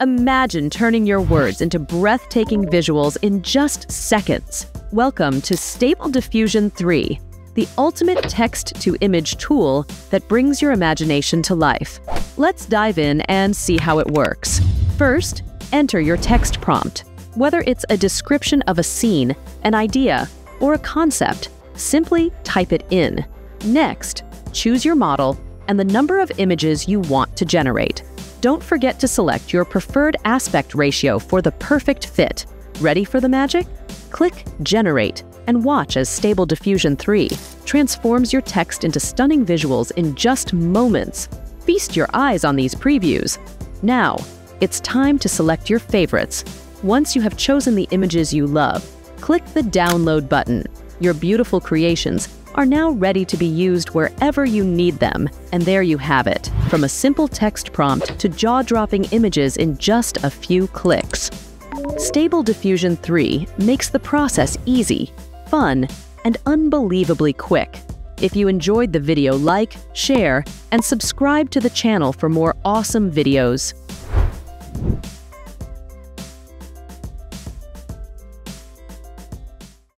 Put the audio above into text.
Imagine turning your words into breathtaking visuals in just seconds. Welcome to Stable Diffusion 3, the ultimate text-to-image tool that brings your imagination to life. Let's dive in and see how it works. First, enter your text prompt. Whether it's a description of a scene, an idea, or a concept, simply type it in. Next, choose your model and the number of images you want to generate. Don't forget to select your preferred aspect ratio for the perfect fit. Ready for the magic? Click Generate and watch as Stable Diffusion 3 transforms your text into stunning visuals in just moments. Feast your eyes on these previews. Now, it's time to select your favorites. Once you have chosen the images you love, click the Download button. Your beautiful creations are now ready to be used wherever you need them. And there you have it, from a simple text prompt to jaw-dropping images in just a few clicks. Stable Diffusion 3 makes the process easy, fun, and unbelievably quick. If you enjoyed the video, like, share, and subscribe to the channel for more awesome videos.